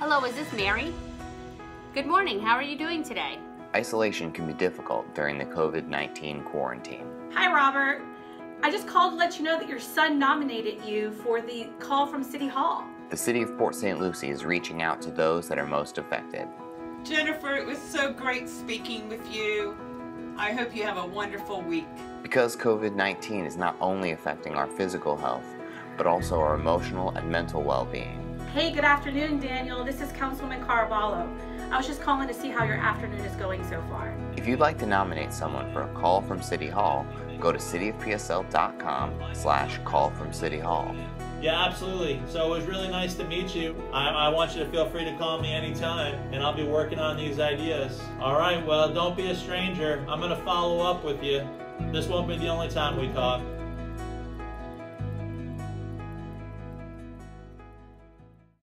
Hello, is this Mary? Good morning, how are you doing today? Isolation can be difficult during the COVID 19 quarantine. Hi, Robert. I just called to let you know that your son nominated you for the call from City Hall. The City of Port St. Lucie is reaching out to those that are most affected. Jennifer, it was so great speaking with you. I hope you have a wonderful week. Because COVID 19 is not only affecting our physical health, but also our emotional and mental well being. Hey, good afternoon, Daniel. This is Councilman Caraballo. I was just calling to see how your afternoon is going so far. If you'd like to nominate someone for a call from City Hall, go to cityofpsl.com slash call from City Hall. Yeah, absolutely. So it was really nice to meet you. I, I want you to feel free to call me anytime, and I'll be working on these ideas. All right, well, don't be a stranger. I'm going to follow up with you. This won't be the only time we talk.